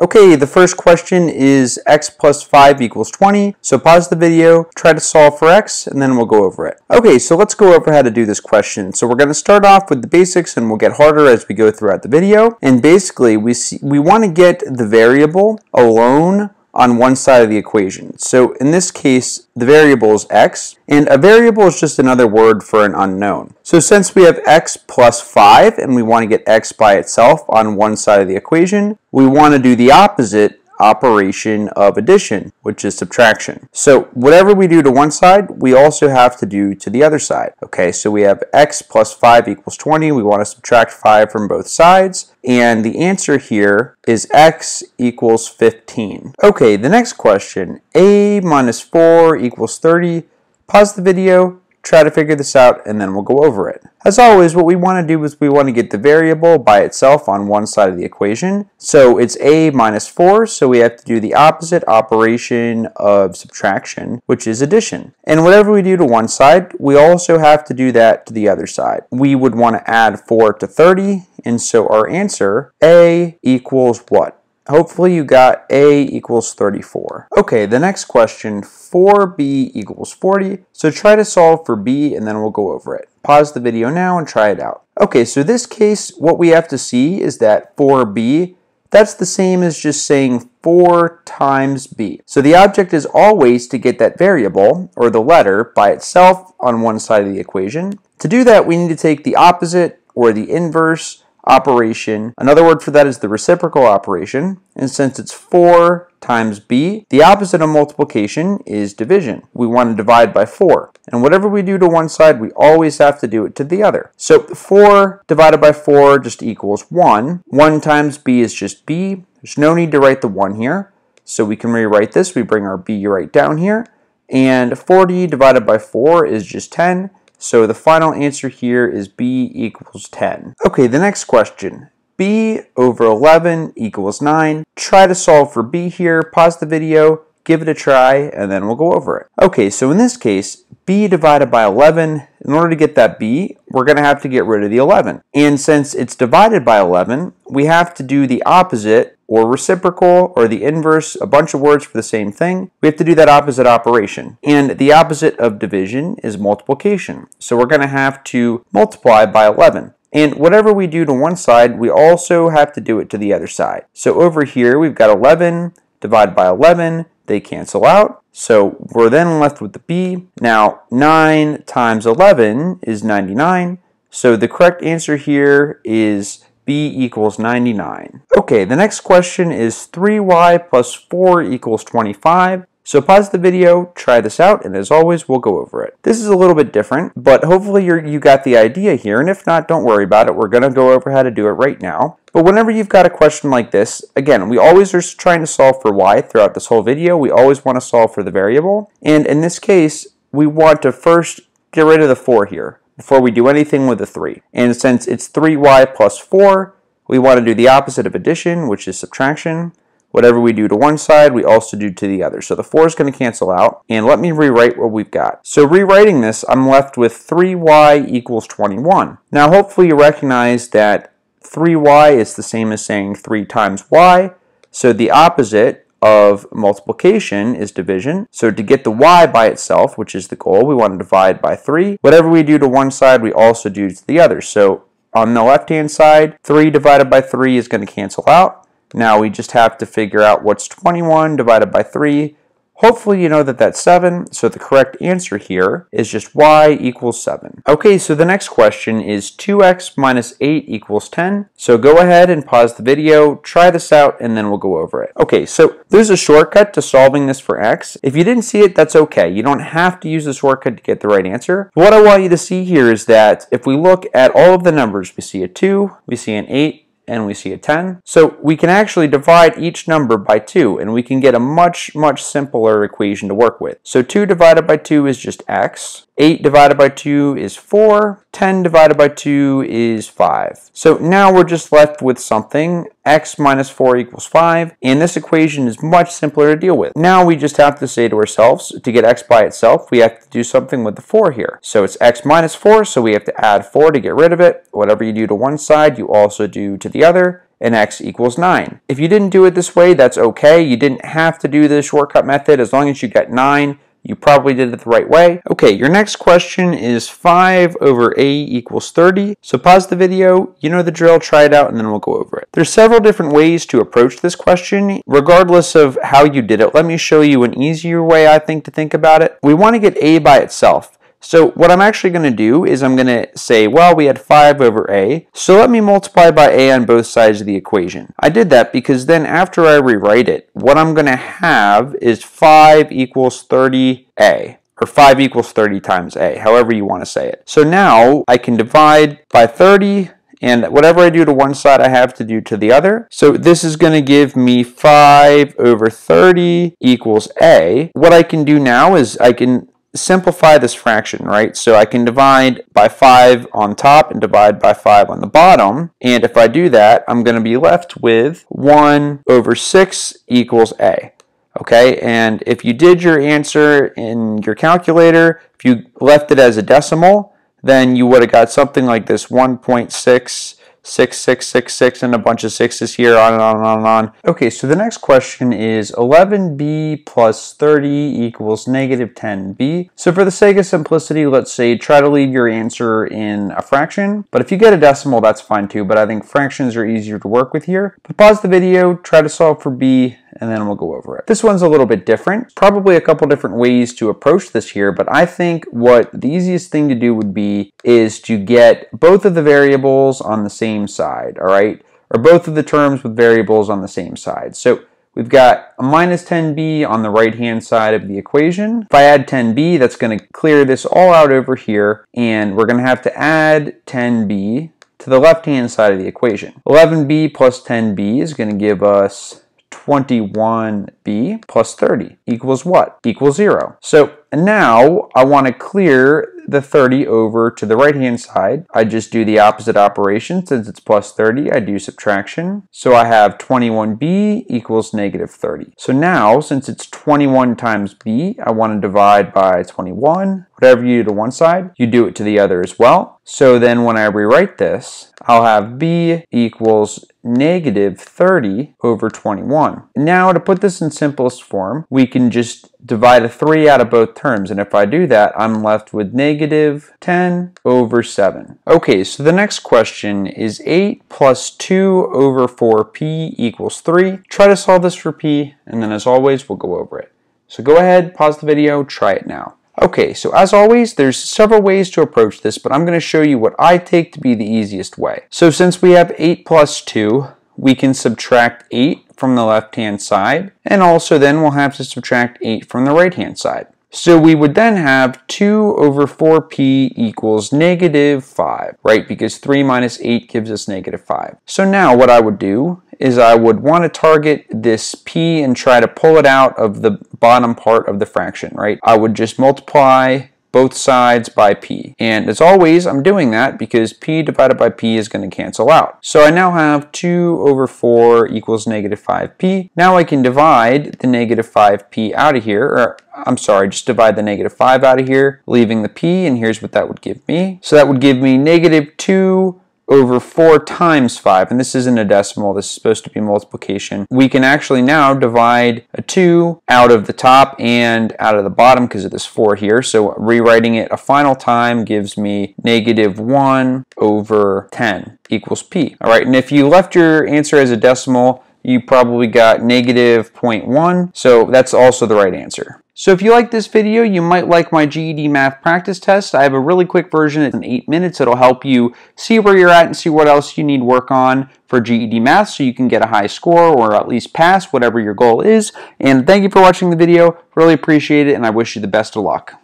Okay, the first question is x plus 5 equals 20. So pause the video, try to solve for x, and then we'll go over it. Okay, so let's go over how to do this question. So we're going to start off with the basics and we'll get harder as we go throughout the video. And basically, we, see, we want to get the variable alone on one side of the equation. So in this case, the variable is x, and a variable is just another word for an unknown. So since we have x plus 5, and we want to get x by itself on one side of the equation, we want to do the opposite operation of addition, which is subtraction. So whatever we do to one side, we also have to do to the other side. Okay, so we have x plus 5 equals 20. We want to subtract 5 from both sides. And the answer here is x equals 15. Okay, the next question, a minus 4 equals 30. Pause the video, try to figure this out, and then we'll go over it. As always, what we want to do is we want to get the variable by itself on one side of the equation. So it's a minus 4, so we have to do the opposite operation of subtraction, which is addition. And whatever we do to one side, we also have to do that to the other side. We would want to add 4 to 30, and so our answer, a equals what? Hopefully you got A equals 34. Okay, the next question, 4B equals 40. So try to solve for B and then we'll go over it. Pause the video now and try it out. Okay, so this case, what we have to see is that 4B, that's the same as just saying 4 times B. So the object is always to get that variable, or the letter, by itself on one side of the equation. To do that, we need to take the opposite, or the inverse, operation. Another word for that is the reciprocal operation. And since it's 4 times b, the opposite of multiplication is division. We want to divide by 4. And whatever we do to one side, we always have to do it to the other. So 4 divided by 4 just equals 1. 1 times b is just b. There's no need to write the 1 here. So we can rewrite this. We bring our b right down here. And 40 divided by 4 is just 10. So the final answer here is b equals 10. Okay, the next question. b over 11 equals 9. Try to solve for b here. Pause the video, give it a try, and then we'll go over it. Okay, so in this case, b divided by 11, in order to get that b, we're going to have to get rid of the 11. And since it's divided by 11, we have to do the opposite or reciprocal or the inverse, a bunch of words for the same thing, we have to do that opposite operation. And the opposite of division is multiplication. So we're going to have to multiply by 11. And whatever we do to one side, we also have to do it to the other side. So over here, we've got 11 divided by 11. They cancel out. So we're then left with the b. Now, 9 times 11 is 99. So the correct answer here is b equals 99. Okay, the next question is 3y plus 4 equals 25. So pause the video, try this out, and as always, we'll go over it. This is a little bit different, but hopefully you got the idea here, and if not, don't worry about it. We're going to go over how to do it right now. But whenever you've got a question like this, again, we always are trying to solve for y throughout this whole video. We always want to solve for the variable. And in this case, we want to first get rid of the 4 here before we do anything with the 3. And since it's 3y plus 4, we want to do the opposite of addition, which is subtraction. Whatever we do to one side, we also do to the other. So the 4 is going to cancel out. And let me rewrite what we've got. So rewriting this, I'm left with 3y equals 21. Now hopefully you recognize that 3y is the same as saying 3 times y. So the opposite of multiplication is division. So to get the y by itself, which is the goal, we want to divide by 3. Whatever we do to one side, we also do to the other. So on the left-hand side, 3 divided by 3 is going to cancel out. Now we just have to figure out what's 21 divided by 3. Hopefully you know that that's 7, so the correct answer here is just y equals 7. Okay, so the next question is 2x minus 8 equals 10. So go ahead and pause the video, try this out, and then we'll go over it. Okay, so there's a shortcut to solving this for x. If you didn't see it, that's okay. You don't have to use the shortcut to get the right answer. What I want you to see here is that if we look at all of the numbers, we see a 2, we see an 8, and we see a 10. So we can actually divide each number by 2 and we can get a much, much simpler equation to work with. So 2 divided by 2 is just x. 8 divided by 2 is 4. 10 divided by 2 is 5. So now we're just left with something. x minus 4 equals 5. And this equation is much simpler to deal with. Now we just have to say to ourselves, to get x by itself, we have to do something with the 4 here. So it's x minus 4, so we have to add 4 to get rid of it. Whatever you do to one side, you also do to the other. and x equals 9. If you didn't do it this way, that's okay. You didn't have to do the shortcut method as long as you got 9 you probably did it the right way. Okay, your next question is 5 over a equals 30. So pause the video, you know the drill, try it out, and then we'll go over it. There's several different ways to approach this question. Regardless of how you did it, let me show you an easier way I think to think about it. We want to get a by itself. So what I'm actually going to do is I'm going to say, well, we had 5 over a, so let me multiply by a on both sides of the equation. I did that because then after I rewrite it, what I'm going to have is 5 equals 30a or 5 equals 30 times a, however you want to say it. So now I can divide by 30 and whatever I do to one side, I have to do to the other. So this is going to give me 5 over 30 equals a. What I can do now is I can simplify this fraction, right? So I can divide by 5 on top and divide by 5 on the bottom. And if I do that, I'm going to be left with 1 over 6 equals a. Okay, and if you did your answer in your calculator, if you left it as a decimal, then you would have got something like this 1.6 six, six, six, six, and a bunch of sixes here, on and on and on and on. Okay, so the next question is 11b plus 30 equals negative 10b. So for the sake of simplicity, let's say try to leave your answer in a fraction, but if you get a decimal, that's fine too, but I think fractions are easier to work with here. But pause the video, try to solve for b, and then we'll go over it. This one's a little bit different. Probably a couple different ways to approach this here, but I think what the easiest thing to do would be is to get both of the variables on the same side, all right? Or both of the terms with variables on the same side. So We've got a minus 10b on the right-hand side of the equation. If I add 10b, that's going to clear this all out over here, and we're going to have to add 10b to the left-hand side of the equation. 11b plus 10b is going to give us 21b plus 30 equals what? Equals 0. So now I want to clear the 30 over to the right hand side. I just do the opposite operation since it's plus 30. I do subtraction. So I have 21b equals negative 30. So now since it's 21 times b, I want to divide by 21. Whatever you do to one side, you do it to the other as well. So then when I rewrite this, I'll have b equals negative 30 over 21. Now to put this in simplest form, we can just divide a 3 out of both terms. And if I do that, I'm left with negative 10 over 7. Okay, so the next question is 8 plus 2 over 4p equals 3. Try to solve this for p, and then as always, we'll go over it. So go ahead, pause the video, try it now. Okay, so as always, there's several ways to approach this, but I'm going to show you what I take to be the easiest way. So since we have 8 plus 2, we can subtract 8 from the left-hand side, and also then we'll have to subtract 8 from the right-hand side. So we would then have 2 over 4p equals negative 5, right? Because 3 minus 8 gives us negative 5. So now what I would do is I would want to target this p and try to pull it out of the bottom part of the fraction, right? I would just multiply both sides by p. And as always, I'm doing that because p divided by p is going to cancel out. So I now have 2 over 4 equals negative 5p. Now I can divide the negative 5p out of here, or I'm sorry, just divide the negative 5 out of here, leaving the p, and here's what that would give me. So that would give me negative 2 over 4 times 5, and this isn't a decimal, this is supposed to be multiplication, we can actually now divide a 2 out of the top and out of the bottom because of this 4 here. So rewriting it a final time gives me negative 1 over 10 equals p. All right, and if you left your answer as a decimal, you probably got negative 0.1, so that's also the right answer. So if you like this video, you might like my GED math practice test. I have a really quick version in 8 minutes. It'll help you see where you're at and see what else you need work on for GED math so you can get a high score or at least pass whatever your goal is. And thank you for watching the video. Really appreciate it and I wish you the best of luck.